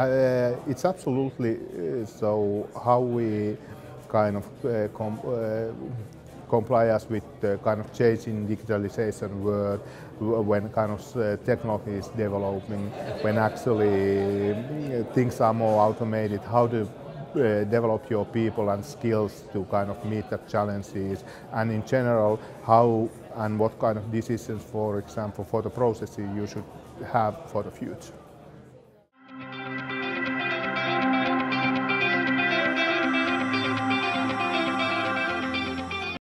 Uh, it's absolutely uh, so how we kind of uh, com uh, comply us with the kind of changing digitalization world when kind of uh, technology is developing, when actually uh, things are more automated, how to uh, develop your people and skills to kind of meet the challenges and in general how and what kind of decisions for example for the processes you should have for the future.